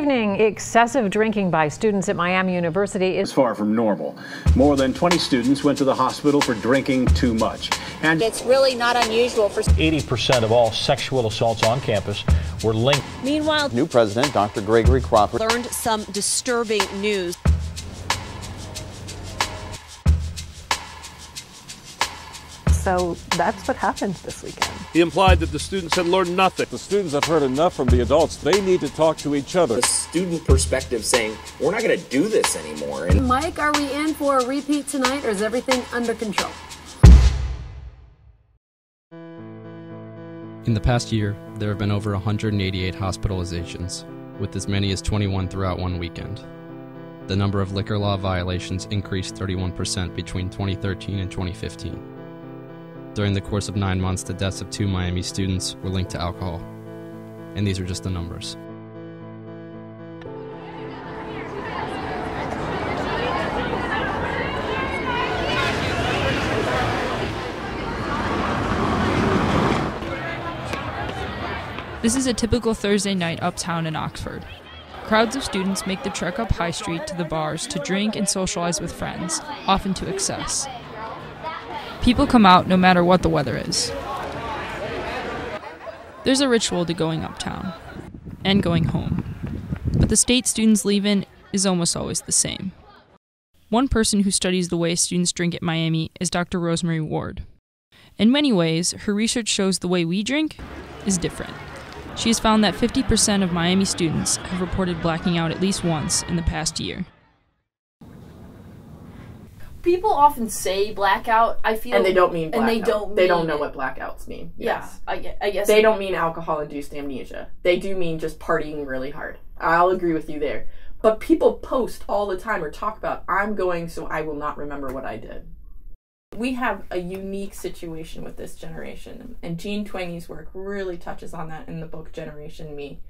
evening. Excessive drinking by students at Miami University is far from normal. More than 20 students went to the hospital for drinking too much. And it's really not unusual for 80% of all sexual assaults on campus were linked. Meanwhile, new president Dr. Gregory Crawford learned some disturbing news. So that's what happened this weekend. He implied that the students had learned nothing. The students have heard enough from the adults. They need to talk to each other. The student perspective saying, we're not going to do this anymore. And Mike, are we in for a repeat tonight or is everything under control? In the past year, there have been over 188 hospitalizations, with as many as 21 throughout one weekend. The number of liquor law violations increased 31% between 2013 and 2015. During the course of nine months, the deaths of two Miami students were linked to alcohol. And these are just the numbers. This is a typical Thursday night uptown in Oxford. Crowds of students make the trek up High Street to the bars to drink and socialize with friends, often to excess. People come out no matter what the weather is. There's a ritual to going uptown and going home, but the state students leave in is almost always the same. One person who studies the way students drink at Miami is Dr. Rose Marie Ward. In many ways, her research shows the way we drink is different. She has found that 50% of Miami students have reported blacking out at least once in the past year people often say blackout. I feel, and they don't mean blackout. and they don't. they don't know what blackouts mean. Yes. Yeah, I guess, I guess they don't mean alcohol-induced amnesia. They do mean just partying really hard. I'll agree with you there. But people post all the time or talk about, "I'm going, so I will not remember what I did." We have a unique situation with this generation, and Jean Twenge's work really touches on that in the book Generation Me.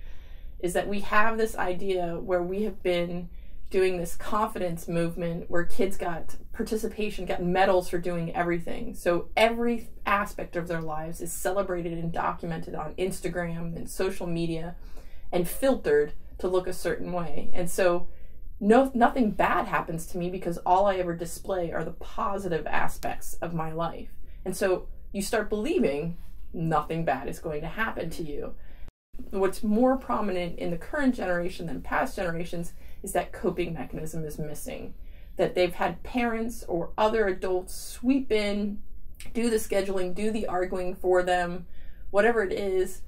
Is that we have this idea where we have been doing this confidence movement where kids got participation, got medals for doing everything. So every aspect of their lives is celebrated and documented on Instagram and social media and filtered to look a certain way. And so no nothing bad happens to me because all I ever display are the positive aspects of my life. And so you start believing nothing bad is going to happen to you. What's more prominent in the current generation than past generations is that coping mechanism is missing. That they've had parents or other adults sweep in, do the scheduling, do the arguing for them, whatever it is,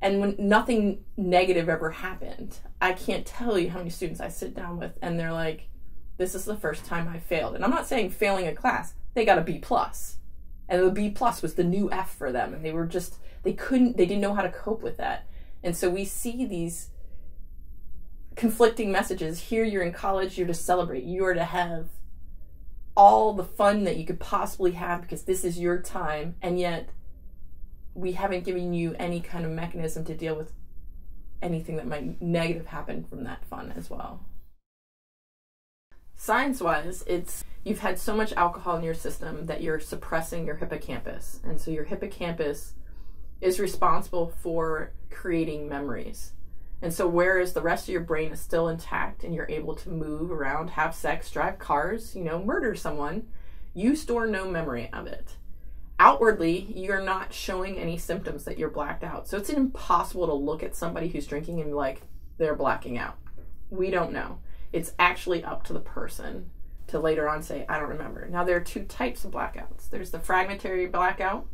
and when nothing negative ever happened. I can't tell you how many students I sit down with and they're like, this is the first time I failed. And I'm not saying failing a class, they got a B plus. And the B plus was the new F for them. And they were just, they couldn't, they didn't know how to cope with that. And so we see these conflicting messages. Here you're in college, you're to celebrate, you are to have all the fun that you could possibly have because this is your time, and yet we haven't given you any kind of mechanism to deal with anything that might negative happen from that fun as well. Science wise, it's you've had so much alcohol in your system that you're suppressing your hippocampus. And so your hippocampus is responsible for creating memories. And so, whereas the rest of your brain is still intact and you're able to move around, have sex, drive cars, you know, murder someone, you store no memory of it. Outwardly, you're not showing any symptoms that you're blacked out. So, it's impossible to look at somebody who's drinking and be like, they're blacking out. We don't know. It's actually up to the person to later on say, I don't remember. Now, there are two types of blackouts there's the fragmentary blackout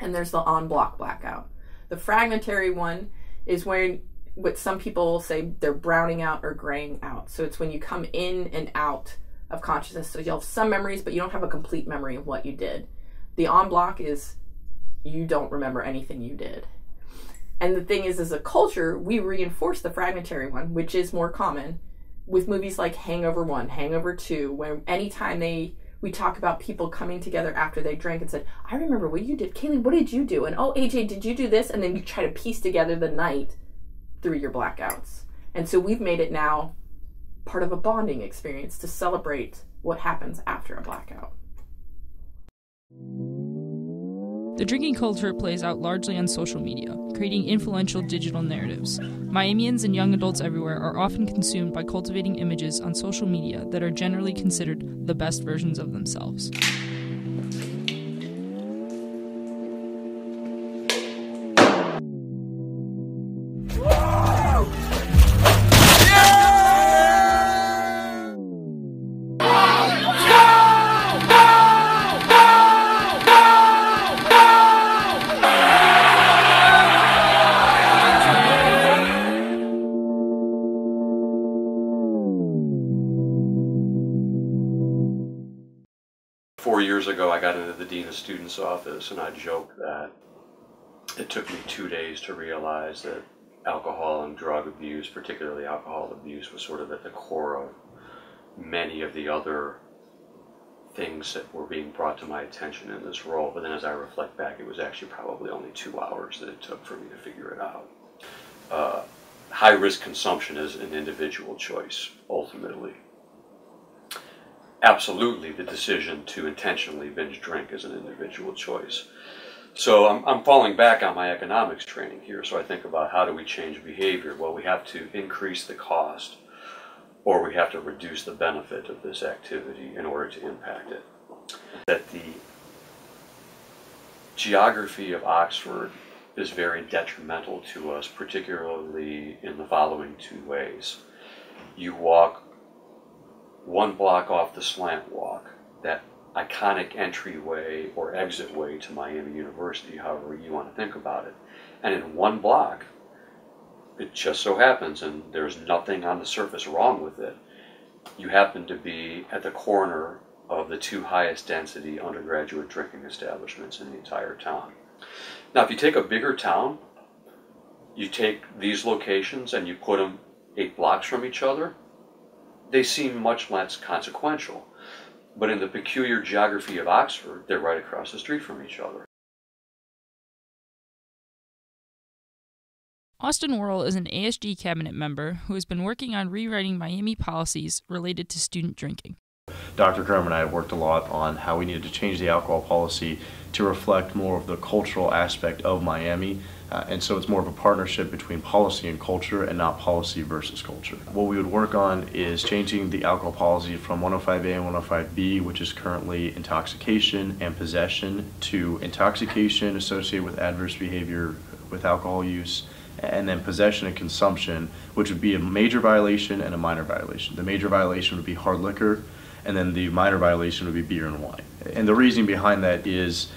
and there's the en bloc blackout. The fragmentary one is when what some people say they're browning out or graying out. So it's when you come in and out of consciousness. So you'll have some memories, but you don't have a complete memory of what you did. The en bloc is you don't remember anything you did. And the thing is, as a culture, we reinforce the fragmentary one, which is more common with movies like Hangover 1, Hangover 2, where anytime they we talk about people coming together after they drank and said, I remember what you did. Kaylee, what did you do? And oh, AJ, did you do this? And then you try to piece together the night through your blackouts. And so we've made it now part of a bonding experience to celebrate what happens after a blackout. The drinking culture plays out largely on social media, creating influential digital narratives. Miamians and young adults everywhere are often consumed by cultivating images on social media that are generally considered the best versions of themselves. Years ago, I got into the Dean of Students office, and I joked that it took me two days to realize that alcohol and drug abuse, particularly alcohol abuse, was sort of at the core of many of the other things that were being brought to my attention in this role. But then as I reflect back, it was actually probably only two hours that it took for me to figure it out. Uh, high risk consumption is an individual choice, ultimately. Absolutely, the decision to intentionally binge drink is an individual choice. So I'm, I'm falling back on my economics training here. So I think about how do we change behavior? Well, we have to increase the cost or we have to reduce the benefit of this activity in order to impact it. That the geography of Oxford is very detrimental to us, particularly in the following two ways. You walk one block off the slant walk, that iconic entryway or exit way to Miami University, however you want to think about it. And in one block, it just so happens, and there's nothing on the surface wrong with it, you happen to be at the corner of the two highest density undergraduate drinking establishments in the entire town. Now, if you take a bigger town, you take these locations and you put them eight blocks from each other, they seem much less consequential. But in the peculiar geography of Oxford, they're right across the street from each other. Austin Worrell is an ASG cabinet member who has been working on rewriting Miami policies related to student drinking. Dr. Curme and I have worked a lot on how we needed to change the alcohol policy to reflect more of the cultural aspect of Miami. Uh, and so it's more of a partnership between policy and culture and not policy versus culture. What we would work on is changing the alcohol policy from 105A and 105B, which is currently intoxication and possession, to intoxication associated with adverse behavior with alcohol use, and then possession and consumption, which would be a major violation and a minor violation. The major violation would be hard liquor, and then the minor violation would be beer and wine. And the reasoning behind that is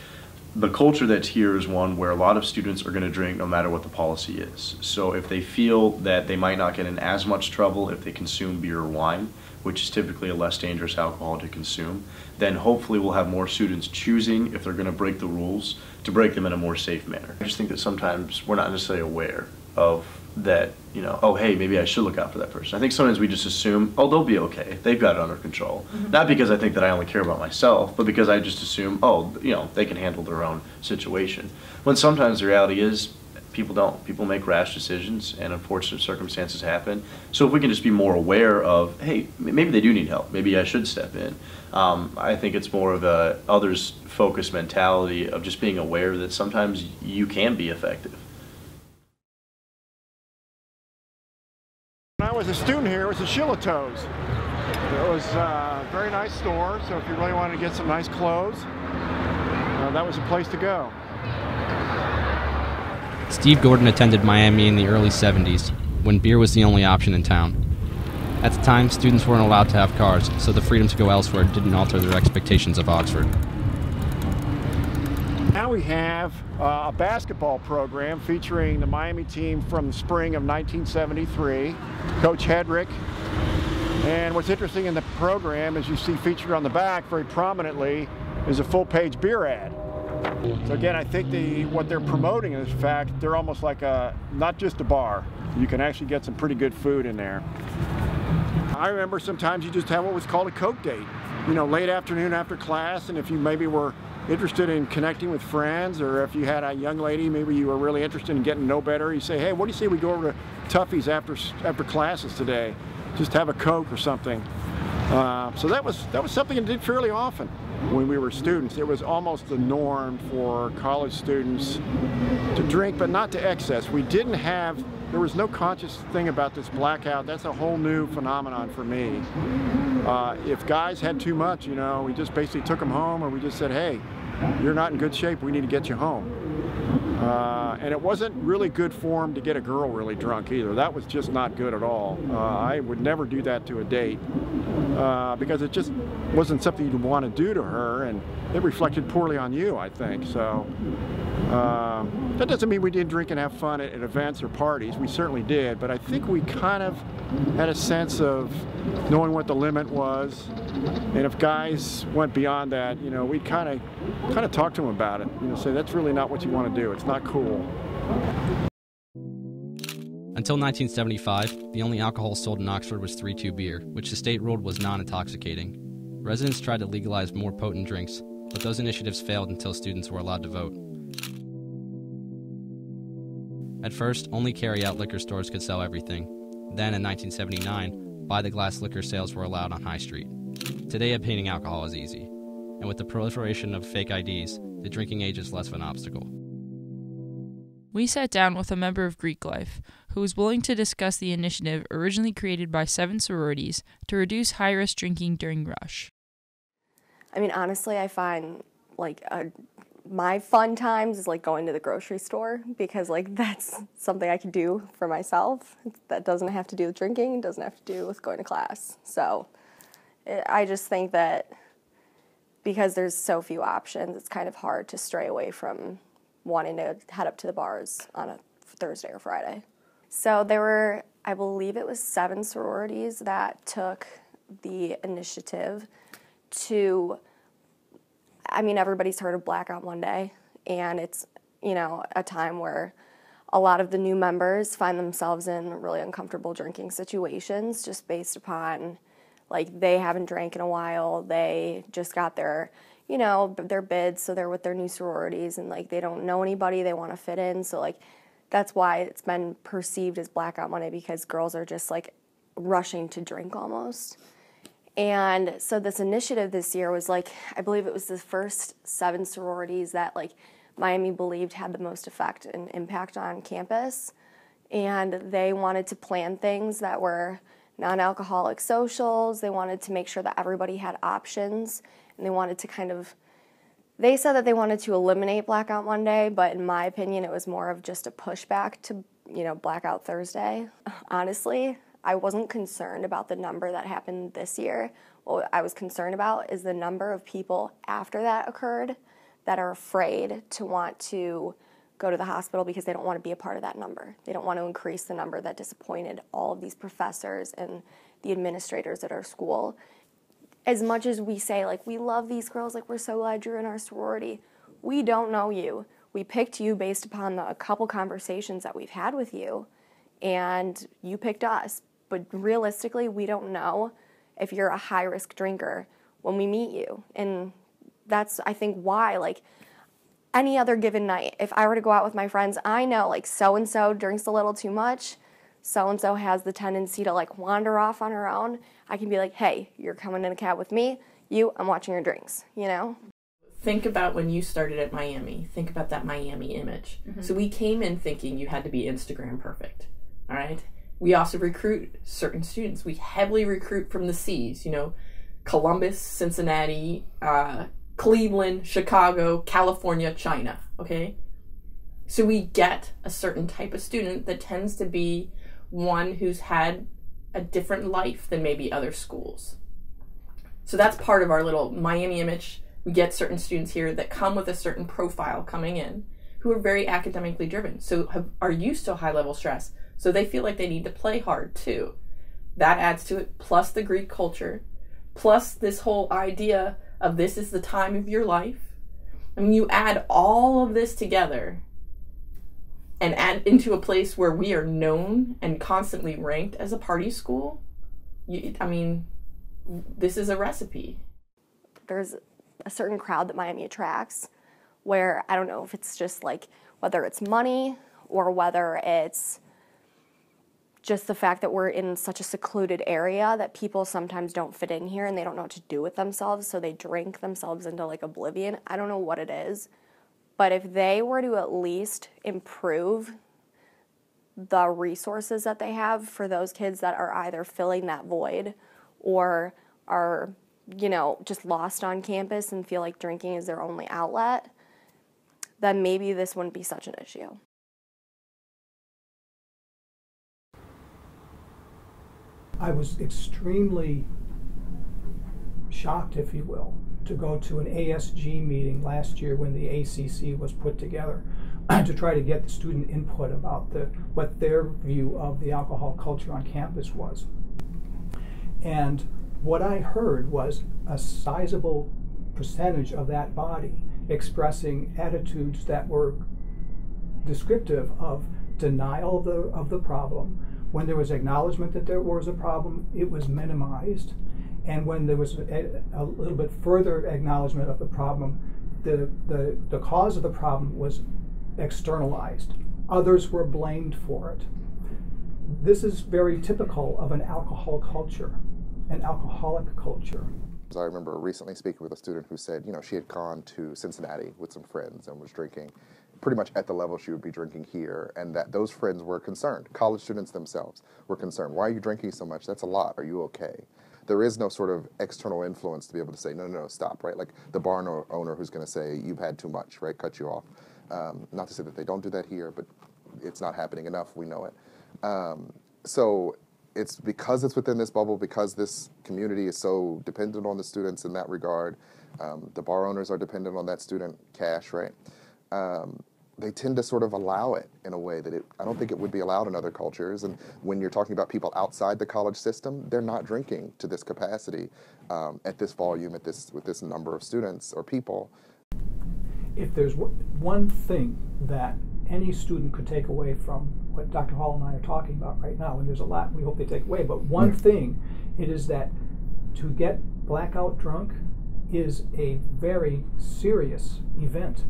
the culture that's here is one where a lot of students are going to drink no matter what the policy is. So if they feel that they might not get in as much trouble if they consume beer or wine, which is typically a less dangerous alcohol to consume, then hopefully we'll have more students choosing, if they're going to break the rules, to break them in a more safe manner. I just think that sometimes we're not necessarily aware of that, you know, oh, hey, maybe I should look out for that person. I think sometimes we just assume, oh, they'll be okay. They've got it under control. Mm-hmm. Not because I think that I only care about myself, but because I just assume, oh, you know, they can handle their own situation. When sometimes the reality is, people don't. People make rash decisions, and unfortunate circumstances happen. So if we can just be more aware of, hey, maybe they do need help. Maybe I should step in. Um, I think it's more of a others-focused mentality of just being aware that sometimes you can be effective. Was a student here, it was a Shillito's. It was a very nice store, so if you really wanted to get some nice clothes, uh, that was a place to go. Steve Gordon attended Miami in the early 70s, when beer was the only option in town. At the time, students weren't allowed to have cars, so the freedom to go elsewhere didn't alter their expectations of Oxford. Now we have uh, a basketball program featuring the Miami team from the spring of 1973, Coach Hedric. And what's interesting in the program, as you see featured on the back very prominently, is a full-page beer ad. So again, I think the what they're promoting is the fact they're almost like a not just a bar. You can actually get some pretty good food in there. I remember sometimes you just have what was called a Coke date. You know, late afternoon after class, and if you maybe were interested in connecting with friends, or if you had a young lady, maybe you were really interested in getting to know better, you say, hey, what do you say we go over to Tuffy's after after classes today? Just have a Coke or something. Uh, so that was that was something I did fairly often. when we were students. It was almost the norm for college students to drink, but not to excess. We didn't have, there was no conscious thing about this blackout. That's a whole new phenomenon for me. Uh, if guys had too much, you know, we just basically took them home or we just said, hey, you're not in good shape, we need to get you home. Uh, and it wasn't really good form to get a girl really drunk either. That was just not good at all. Uh, I would never do that to a date uh, because it just wasn't something you'd want to do to her, and it reflected poorly on you, I think. So uh, that doesn't mean we didn't drink and have fun at, at events or parties. We certainly did, but I think we kind of had a sense of knowing what the limit was, and if guys went beyond that, you know, we'd kind of kind of talk to them about it. You know, say that's really not what you want to do. It's not cool. Until 1975, the only alcohol sold in Oxford was 3-2 beer, which the state ruled was non-intoxicating. Residents tried to legalize more potent drinks, but those initiatives failed until students were allowed to vote. At first, only carry-out liquor stores could sell everything. Then, in 1979, by-the-glass liquor sales were allowed on High Street. Today, obtaining alcohol is easy, and with the proliferation of fake IDs, the drinking age is less of an obstacle. We sat down with a member of Greek Life who was willing to discuss the initiative originally created by seven sororities to reduce high risk drinking during rush. I mean, honestly, I find like a, my fun times is like going to the grocery store because like that's something I can do for myself. That doesn't have to do with drinking, doesn't have to do with going to class. So it, I just think that because there's so few options, it's kind of hard to stray away from wanting to head up to the bars on a Thursday or Friday. So there were, I believe it was seven sororities that took the initiative to, I mean, everybody's heard of Blackout Monday, and it's, you know, a time where a lot of the new members find themselves in really uncomfortable drinking situations just based upon like they haven't drank in a while they just got their you know their bids so they're with their new sororities and like they don't know anybody they want to fit in. So like that's why it's been perceived as blackout monday because girls are just like rushing to drink almost and so this initiative this year was like i believe it was the first seven sororities that like miami believed had the most effect and impact on campus. And they wanted to plan things that were non-alcoholic socials. They wanted to make sure that everybody had options. And they wanted to kind of they said that they wanted to eliminate blackout monday but in my opinion it was more of just a pushback to you know blackout thursday honestly i wasn't concerned about the number that happened this year what i was concerned about is the number of people after that occurred that are afraid to want to go to the hospital because they don't want to be a part of that number. They don't want to increase the number that disappointed all of these professors and the administrators at our school. As much as we say, like, we love these girls, like, we're so glad you're in our sorority, we don't know you. We picked you based upon the, a couple conversations that we've had with you, and you picked us. But realistically, we don't know if you're a high risk drinker when we meet you. And that's, I think, why, like, any other given night, if I were to go out with my friends, I know like so and so drinks a little too much. So and so has the tendency to like wander off on her own. I can be like, hey, you're coming in a cab with me. You, I'm watching your drinks, you know? Think about when you started at Miami. Think about that Miami image. Mm-hmm. So we came in thinking you had to be Instagram perfect. All right? We also recruit certain students. We heavily recruit from the seas, you know, Columbus, Cincinnati, uh, Cleveland, Chicago, California, China, okay? So we get a certain type of student that tends to be one who's had a different life than maybe other schools. So that's part of our little Miami image. We get certain students here that come with a certain profile coming in who are very academically driven. So have, are used to high level stress. So they feel like they need to play hard too. That adds to it, plus the Greek culture, plus this whole idea of this is the time of your life. I mean, you add all of this together and add into a place where we are known and constantly ranked as a party school. You, I mean, this is a recipe. There's a certain crowd that Miami attracts where I don't know if it's just like whether it's money or whether it's just the fact that we're in such a secluded area that people sometimes don't fit in here and they don't know what to do with themselves, so they drink themselves into like oblivion. I don't know what it is, but if they were to at least improve the resources that they have for those kids that are either filling that void or are, you know, just lost on campus and feel like drinking is their only outlet, then maybe this wouldn't be such an issue. I was extremely shocked, if you will, to go to an ASG meeting last year when the ACC was put together to try to get the student input about the, what their view of the alcohol culture on campus was. And what I heard was a sizable percentage of that body expressing attitudes that were descriptive of denial of the, of the problem, when there was acknowledgement that there was a problem, it was minimized. And when there was a, a little bit further acknowledgement of the problem, the, the, the cause of the problem was externalized. Others were blamed for it. This is very typical of an alcohol culture, an alcoholic culture. I remember recently speaking with a student who said, you know, she had gone to Cincinnati with some friends and was drinking pretty much at the level she would be drinking here, and that those friends were concerned. College students themselves were concerned. Why are you drinking so much? That's a lot. Are you okay? There is no sort of external influence to be able to say, no, no, no, stop, right? Like the bar owner who's going to say, you've had too much, right? Cut you off. Um, not to say that they don't do that here, but it's not happening enough. We know it. Um, so it's because it's within this bubble, because this community is so dependent on the students in that regard. Um, the bar owners are dependent on that student cash, right? Um, they tend to sort of allow it in a way that it, I don't think it would be allowed in other cultures. And when you're talking about people outside the college system, they're not drinking to this capacity, um, at this volume, at this with this number of students or people. If there's one thing that any student could take away from what Dr. Hall and I are talking about right now, and there's a lot we hope they take away, but one thing, it is that to get blackout drunk is a very serious event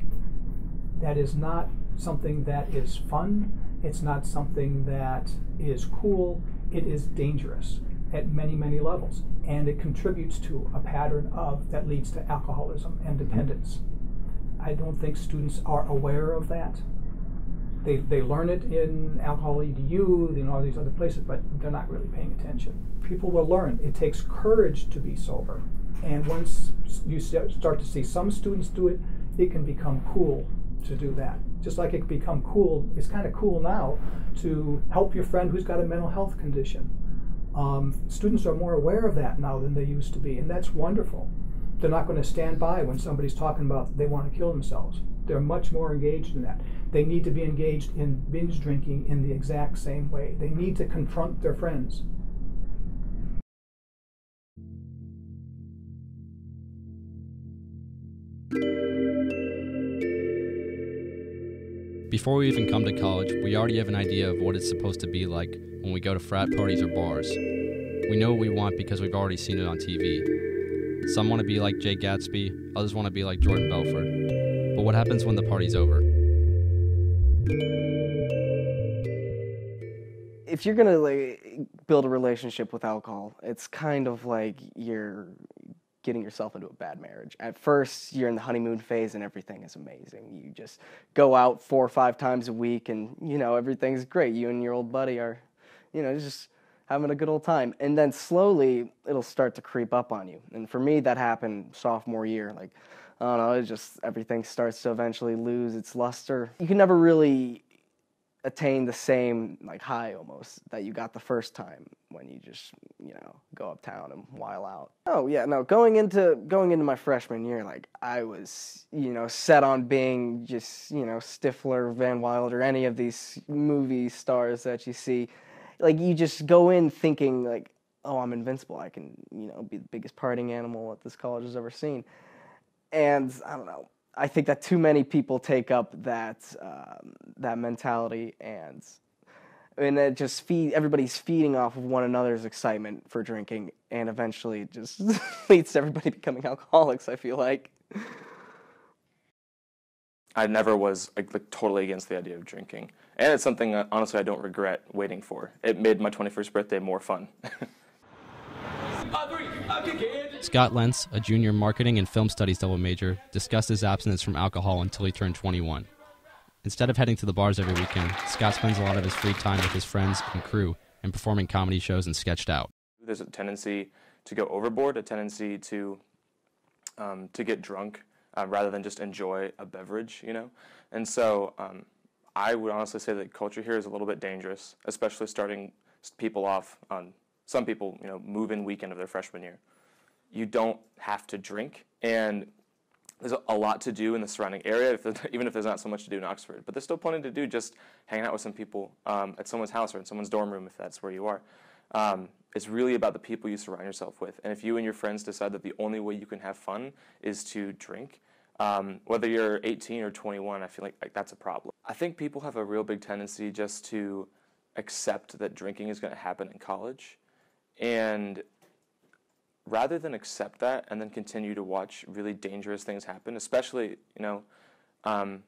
that is not something that is fun, it's not something that is cool, it is dangerous at many, many levels. And it contributes to a pattern of that leads to alcoholism and mm-hmm. dependence. I don't think students are aware of that. They, they learn it in AlcoholEdu, in all these other places, but they're not really paying attention. People will learn. It takes courage to be sober. And once you start to see some students do it, it can become cool to do that. Just like it become cool, it's kind of cool now to help your friend who's got a mental health condition. Um, students are more aware of that now than they used to be, and that's wonderful. They're not going to stand by when somebody's talking about they want to kill themselves. They're much more engaged in that. They need to be engaged in binge drinking in the exact same way. They need to confront their friends. Before we even come to college, we already have an idea of what it's supposed to be like when we go to frat parties or bars. We know what we want because we've already seen it on TV. Some want to be like Jay Gatsby, others want to be like Jordan Belfort. But what happens when the party's over? If you're gonna like build a relationship with alcohol, it's kind of like you're getting yourself into a bad marriage. At first, you're in the honeymoon phase and everything is amazing. You just go out four or five times a week and, you know, everything's great. You and your old buddy are, you know, just having a good old time. And then slowly it'll start to creep up on you. And for me, that happened sophomore year. Like, I don't know, it just everything starts to eventually lose its luster. You can never really attain the same like high almost that you got the first time when you just you know go uptown and while out. Oh yeah no going into going into my freshman year like i was you know set on being just you know stifler van wilder any of these movie stars that you see. Like you just go in thinking like oh i'm invincible. I can you know be the biggest partying animal that this college has ever seen. And i don't know I think that too many people take up that um, that mentality, and and it just feed everybody's feeding off of one another's excitement for drinking, and eventually just leads to everybody becoming alcoholics. I feel like. I never was like, like, totally against the idea of drinking, and it's something that, honestly I don't regret waiting for. It made my 21st birthday more fun. Scott Lentz, a junior marketing and film studies double major, discussed his abstinence from alcohol until he turned 21. Instead of heading to the bars every weekend, Scott spends a lot of his free time with his friends and crew and performing comedy shows and sketched out. There's a tendency to go overboard, a tendency to um, to get drunk uh, rather than just enjoy a beverage, you know. And so um, I would honestly say that culture here is a little bit dangerous, especially starting people off on some people, you know, move in weekend of their freshman year. You don't have to drink, and there's a lot to do in the surrounding area, if even if there's not so much to do in Oxford. But there's still plenty to do just hanging out with some people um, at someone's house or in someone's dorm room if that's where you are. Um, it's really about the people you surround yourself with. And if you and your friends decide that the only way you can have fun is to drink, um, whether you're 18 or 21, I feel like, like that's a problem. I think people have a real big tendency just to accept that drinking is going to happen in college. And rather than accept that and then continue to watch really dangerous things happen, especially, you know, um,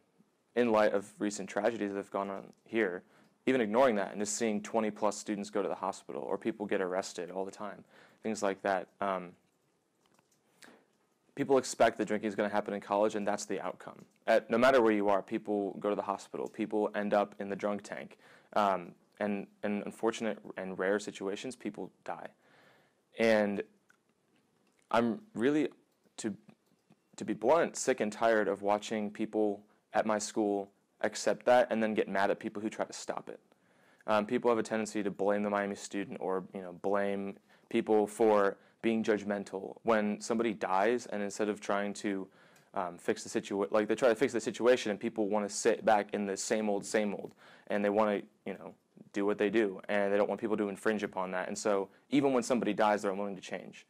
in light of recent tragedies that have gone on here, even ignoring that and just seeing 20 plus students go to the hospital or people get arrested all the time, things like that. Um, people expect that drinking is going to happen in college, and that's the outcome. At, no matter where you are, people go to the hospital, people end up in the drunk tank, um, and in unfortunate and rare situations, people die. And I'm really, to, to be blunt, sick and tired of watching people at my school accept that and then get mad at people who try to stop it. Um, people have a tendency to blame the Miami student or you know blame people for being judgmental when somebody dies and instead of trying to um, fix the situation, like they try to fix the situation and people want to sit back in the same old, same old, and they want to you know do what they do and they don't want people to infringe upon that. And so even when somebody dies, they're unwilling to change.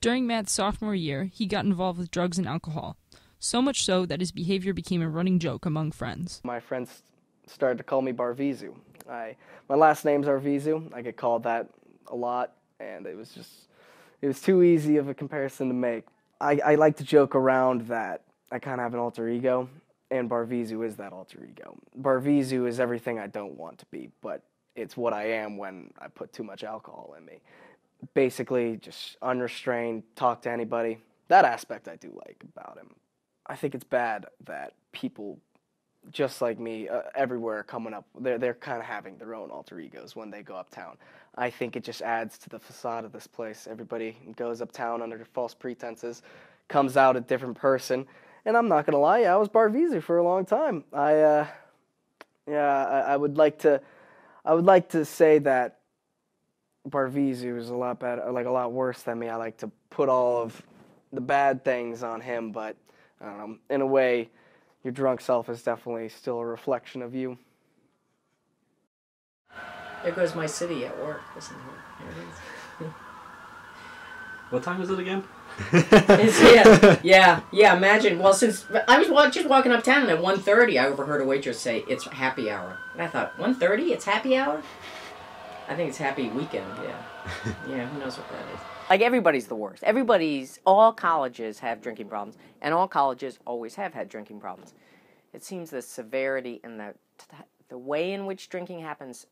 During Matt's sophomore year, he got involved with drugs and alcohol so much so that his behavior became a running joke among friends. My friends started to call me Barvizu. I my last name's Arvizu. I get called that a lot, and it was just it was too easy of a comparison to make. I, I like to joke around that I kind of have an alter ego, and Barvizu is that alter ego. Barvizu is everything I don't want to be, but it's what I am when I put too much alcohol in me. Basically, just unrestrained, talk to anybody. That aspect I do like about him. I think it's bad that people just like me uh, everywhere coming up they're they're kind of having their own alter egos when they go uptown. I think it just adds to the facade of this place. Everybody goes uptown under false pretenses, comes out a different person. And I'm not gonna lie, I was Barvizu for a long time. I uh, yeah, I, I would like to I would like to say that Barvizu was a lot better like a lot worse than me. I like to put all of the bad things on him, but um, in a way, your drunk self is definitely still a reflection of you. There goes my city at work. Listen here. what time is it again? yeah, yeah, yeah. Imagine. Well, since I was just walking uptown and at 1.30, I overheard a waitress say it's happy hour, and I thought 1.30, it's happy hour. I think it's happy weekend. Yeah, yeah. Who knows what that is? Like everybody's the worst. Everybody's, all colleges have drinking problems, and all colleges always have had drinking problems. It seems the severity and the the way in which drinking happens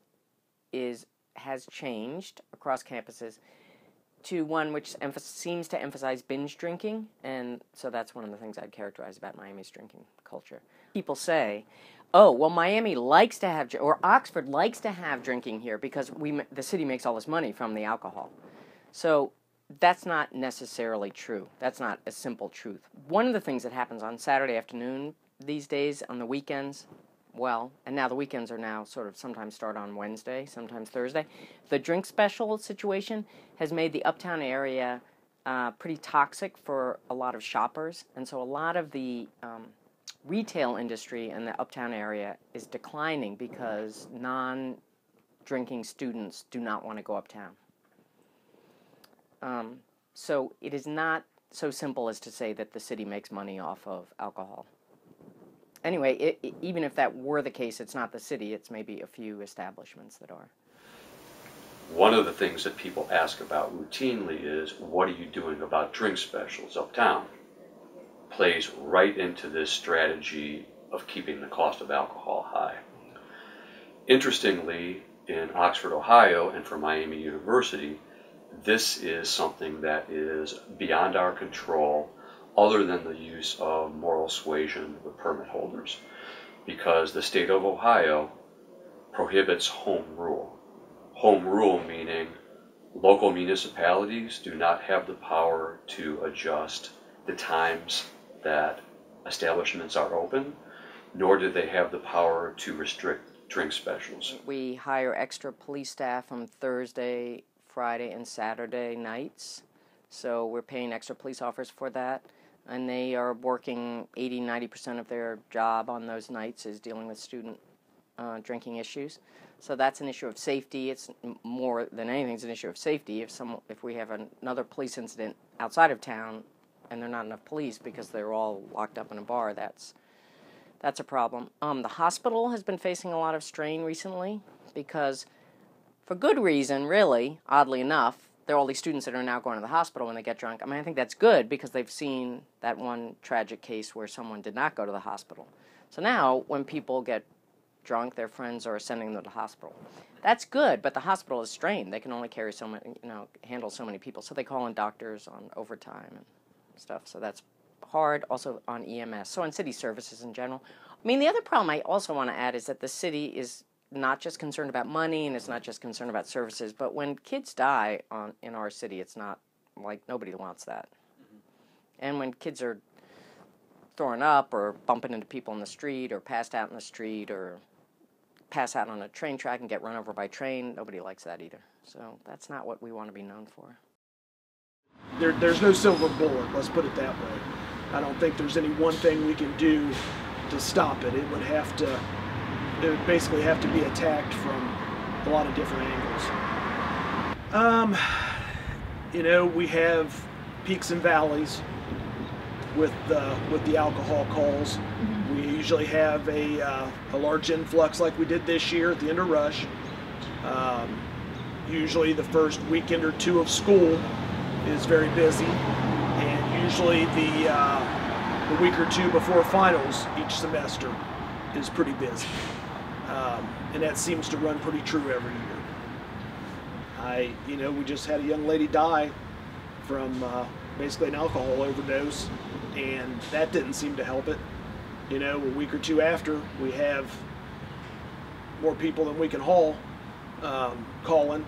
is has changed across campuses to one which seems to emphasize binge drinking, and so that's one of the things I'd characterize about Miami's drinking culture. People say, "Oh, well, Miami likes to have, or Oxford likes to have drinking here because we, the city makes all this money from the alcohol." So that's not necessarily true. That's not a simple truth. One of the things that happens on Saturday afternoon these days, on the weekends, well, and now the weekends are now sort of sometimes start on Wednesday, sometimes Thursday. The drink special situation has made the uptown area uh, pretty toxic for a lot of shoppers, and so a lot of the um, retail industry in the uptown area is declining because non drinking students do not want to go uptown. Um, so it is not so simple as to say that the city makes money off of alcohol. Anyway, it, it, even if that were the case, it's not the city, it's maybe a few establishments that are. One of the things that people ask about routinely is what are you doing about drink specials uptown? Plays right into this strategy of keeping the cost of alcohol high. Interestingly, in Oxford, Ohio, and for Miami University, this is something that is beyond our control other than the use of moral suasion with permit holders because the state of Ohio prohibits home rule. Home rule meaning local municipalities do not have the power to adjust the times that establishments are open, nor do they have the power to restrict drink specials. We hire extra police staff on Thursday, Friday, and Saturday nights. So we're paying extra police officers for that. And they are working 80 90% of their job on those nights is dealing with student uh, drinking issues. So that's an issue of safety. It's more than anything, it's an issue of safety. If some, if we have an, another police incident outside of town, and there are not enough police because they're all locked up in a bar, that's that's a problem. Um, the hospital has been facing a lot of strain recently because, for good reason, really, oddly enough, there are all these students that are now going to the hospital when they get drunk. I mean, I think that's good because they've seen that one tragic case where someone did not go to the hospital. So now, when people get drunk, their friends are sending them to the hospital. That's good, but the hospital is strained. They can only carry so many, you know, handle so many people. So they call in doctors on overtime and stuff. So that's hard. Also on EMS. So on city services in general. I mean, the other problem I also want to add is that the city is not just concerned about money and it's not just concerned about services, but when kids die on in our city, it's not like nobody wants that. Mm-hmm. And when kids are throwing up or bumping into people in the street or passed out in the street or pass out on a train track and get run over by train. Nobody likes that either. So that's not what we want to be known for. There, there's no silver bullet, let's put it that way. I don't think there's any one thing we can do to stop it. It would have to, it would basically have to be attacked from a lot of different angles. Um, you know, we have peaks and valleys with the, with the alcohol calls. Mm-hmm. We usually have a, uh, a large influx like we did this year at the end of rush. Um, usually the first weekend or two of school is very busy, and usually the, uh, the week or two before finals each semester is pretty busy. Um, and that seems to run pretty true every year. I, you know, we just had a young lady die from uh, basically an alcohol overdose and that didn't seem to help it. You know, a week or two after, we have more people than we can haul um, calling,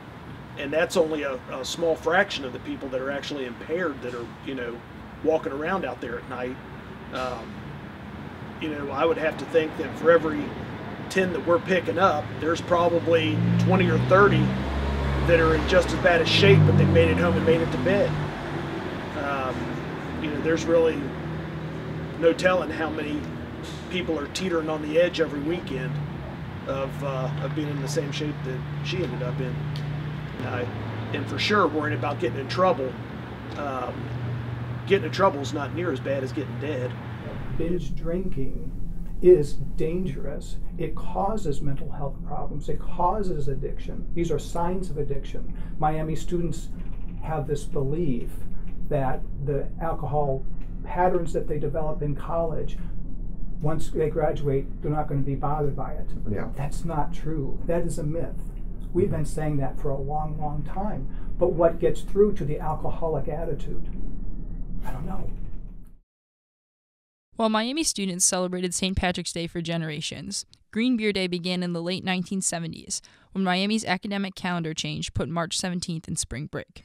and that's only a, a, small fraction of the people that are actually impaired that are, you know, walking around out there at night. Um, you know, I would have to think that for every 10 that we're picking up, there's probably 20 or 30 that are in just as bad a shape, but they made it home and made it to bed. Um, you know, there's really no telling how many people are teetering on the edge every weekend of, uh, of being in the same shape that she ended up in. Uh, and for sure, worrying about getting in trouble. Um, getting in trouble is not near as bad as getting dead. Binge drinking is dangerous. It causes mental health problems. It causes addiction. These are signs of addiction. Miami students have this belief that the alcohol patterns that they develop in college, once they graduate, they're not going to be bothered by it. Yeah. That's not true. That is a myth. We've been saying that for a long, long time. But what gets through to the alcoholic attitude? I don't know. While Miami students celebrated St. Patrick's Day for generations, Green Beer Day began in the late 1970s when Miami's academic calendar change put March 17th in spring break.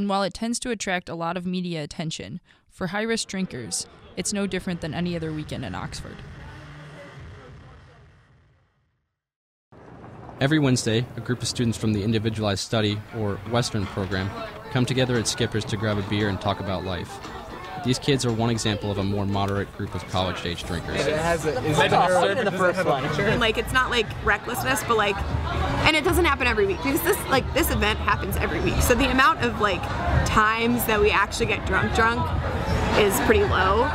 And while it tends to attract a lot of media attention, for high risk drinkers, it's no different than any other weekend in Oxford. Every Wednesday, a group of students from the Individualized Study, or Western program, come together at Skipper's to grab a beer and talk about life. These kids are one example of a more moderate group of college age drinkers. It has a, is it a, the first one. Like it's not like recklessness, but like, and it doesn't happen every week because this like this event happens every week. So the amount of like times that we actually get drunk drunk is pretty low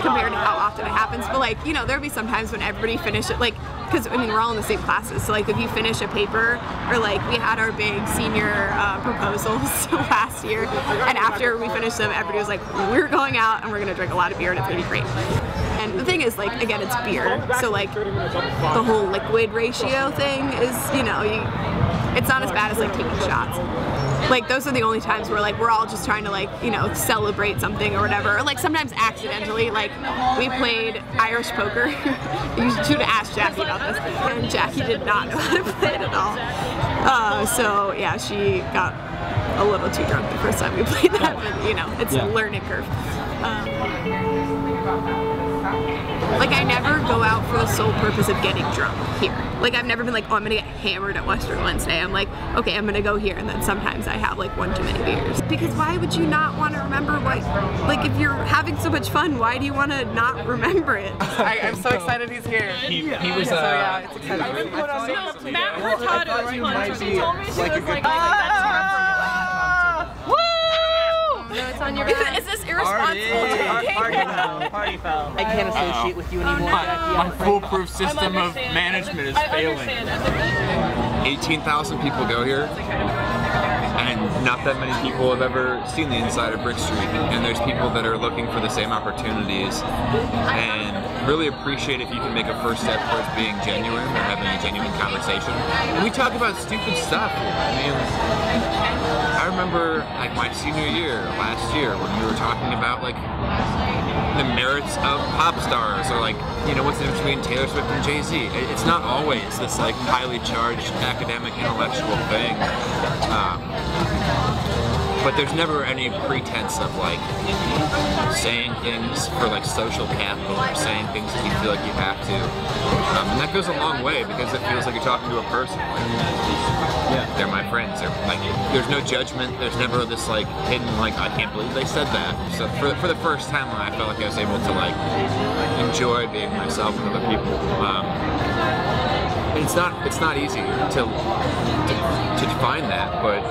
compared to how often it happens. But like, you know, there'll be some times when everybody finishes like, because I mean we're all in the same classes. So like, if you finish a paper, or like we had our big senior uh, proposals last year, and after we finished them, everybody was like, we're going out and we're gonna drink a lot of beer and it's gonna be great. And the thing is, like, again, it's beer, so like the whole liquid ratio thing is, you know, you, it's not as bad as like taking shots. Like those are the only times where like we're all just trying to like you know celebrate something or whatever. Or like sometimes accidentally like we played irish poker. You should asked jackie about this. And jackie did not know how to play it at all. Uh, so yeah she got a little too drunk the first time we played that but you know it's Yeah. a learning curve. Um, like I never go out for the sole purpose of getting drunk here. Like I've never been like, oh, I'm gonna get hammered at Western Wednesday. I'm like, okay, I'm gonna go here, and then sometimes I have like one too many beers. Because why would you not want to remember what? Like if you're having so much fun, why do you want to not remember it? I, I'm so excited he's here. He, he was, So, uh, yeah, it's exciting. No, Matt Well, I Hurtado thought was you fun. might She told me she like a was good like, Ah! Woo! No, it's on your. Is this irresponsible? Party foul. party foul. I can't associate with you anymore. My, my foolproof system of management is failing. 18,000 people go here, and not that many people have ever seen the inside of Brick Street. And there's people that are looking for the same opportunities, and really appreciate if you can make a first step towards being genuine or having a genuine conversation. And we talk about stupid stuff. I mean, I remember like my senior year last year when we were talking about like the merits of pop stars or like you know what's the difference between Taylor Swift and Jay Z. It's not always this like highly charged academic intellectual thing. Um, but there's never any pretense of like saying things for like social capital or saying things that you feel like you have to. Um, and that goes a long way because it feels like you're talking to a person. Like, yeah, they're my friends. They're like, there's no judgment. There's never this like hidden like I can't believe they said that. So for for the first time, I felt like I was able to like enjoy being myself with other people. Um, it's not it's not easy to, to to define that, but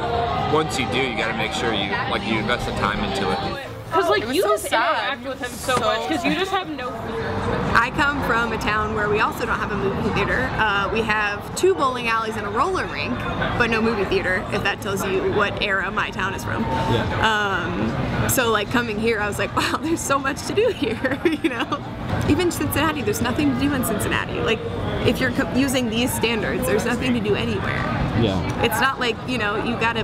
once you do, you got to make sure you like you invest the time into it. Because like you so just sad. interact with him so, much because you just have no fear. I come from a town where we also don't have a movie theater. Uh, we have two bowling alleys and a roller rink, but no movie theater. If that tells you what era my town is from. Yeah. Um, so like coming here, I was like, wow, there's so much to do here. you know, even Cincinnati, there's nothing to do in Cincinnati. Like if you're co- using these standards, there's nothing to do anywhere. Yeah. It's not like you know you gotta.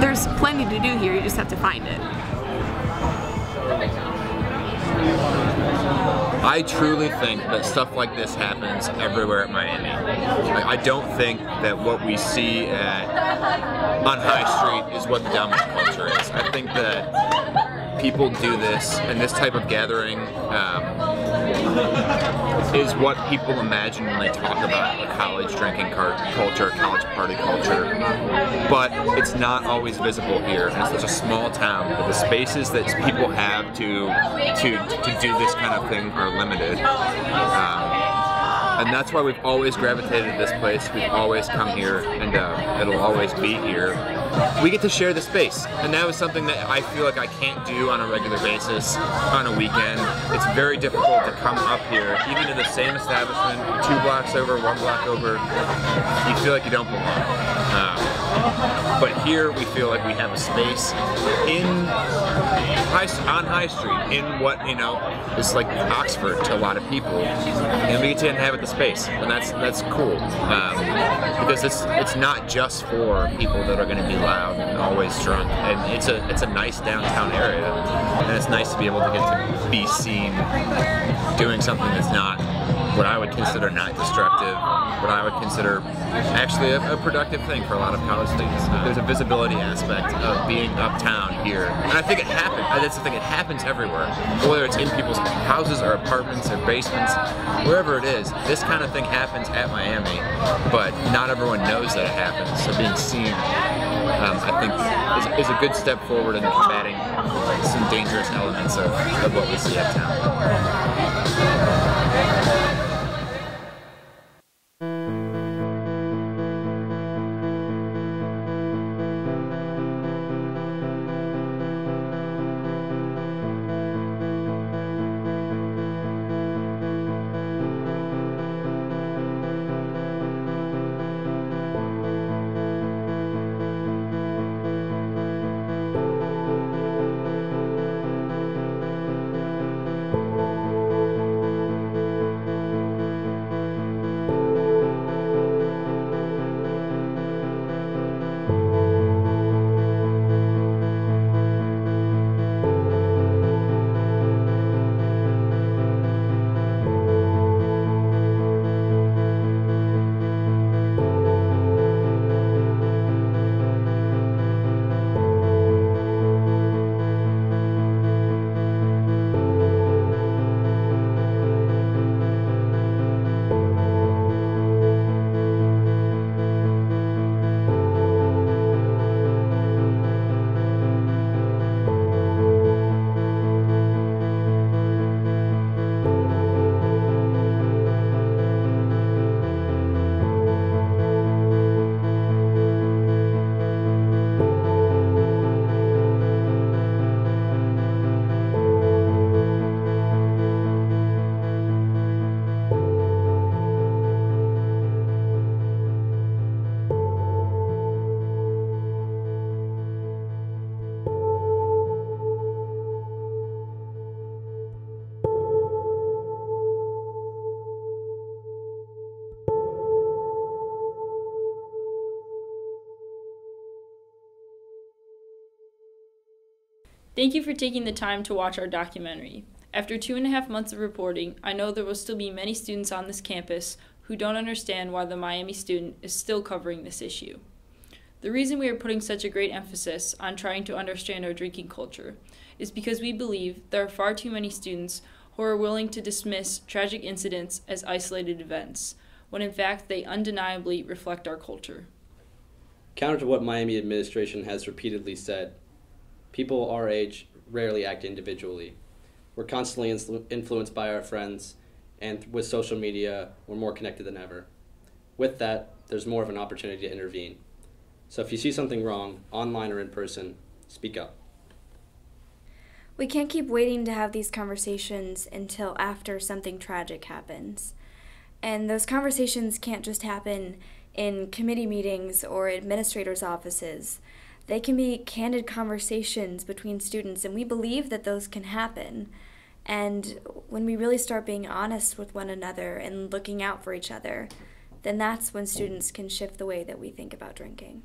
There's plenty to do here. You just have to find it. I truly think that stuff like this happens everywhere at Miami. Like, I don't think that what we see at, on High Street is what the dominant culture is. I think that people do this, and this type of gathering um, is what people imagine when they talk about college drinking culture, college party culture. But it's not always visible here. And it's such a small town that the spaces that people have to to to do this kind of thing are limited. Um, and that's why we've always gravitated to this place. We've always come here, and uh, it'll always be here. We get to share the space, and that was something that I feel like I can't do on a regular basis on a weekend. It's very difficult to come up here, even to the same establishment, two blocks over, one block over. You feel like you don't belong. But here we feel like we have a space in high, on High Street in what you know is like Oxford to a lot of people, and we get to inhabit the space, and that's that's cool. Um, because it's it's not just for people that are going to be loud and always drunk, and it's a it's a nice downtown area, and it's nice to be able to get to be seen doing something that's not what I would consider not destructive, what I would consider actually a, a productive thing for a lot of college students. There's a visibility aspect of being uptown here, and I think it happens. That's the thing; it happens everywhere, whether it's in people's houses or apartments or basements, wherever it is. This kind of thing happens at Miami, but not everyone knows that it happens. So being seen, um, I think, is, is, a good step forward in combating some dangerous elements of, of what we see uptown. Thank you for taking the time to watch our documentary. After two and a half months of reporting, I know there will still be many students on this campus who don't understand why the Miami student is still covering this issue. The reason we are putting such a great emphasis on trying to understand our drinking culture is because we believe there are far too many students who are willing to dismiss tragic incidents as isolated events, when in fact they undeniably reflect our culture. Counter to what Miami administration has repeatedly said, people our age rarely act individually. We're constantly influ- influenced by our friends, and with social media, we're more connected than ever. With that, there's more of an opportunity to intervene. So if you see something wrong, online or in person, speak up. We can't keep waiting to have these conversations until after something tragic happens. And those conversations can't just happen in committee meetings or administrators' offices. They can be candid conversations between students, and we believe that those can happen. And when we really start being honest with one another and looking out for each other, then that's when students can shift the way that we think about drinking.